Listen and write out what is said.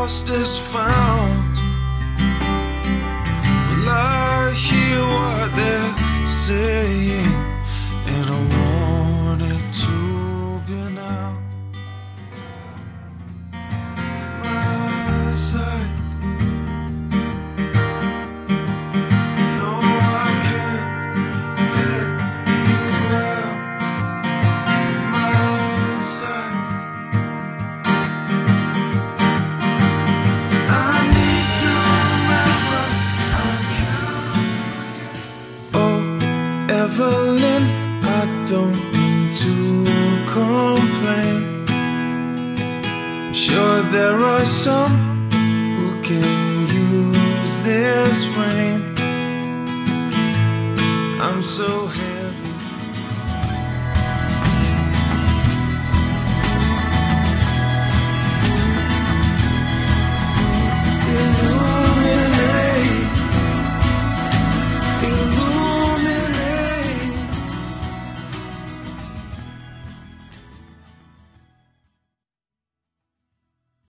lost is found. Don't mean to complain. I'm sure there are some who can use this rain. I'm so happy.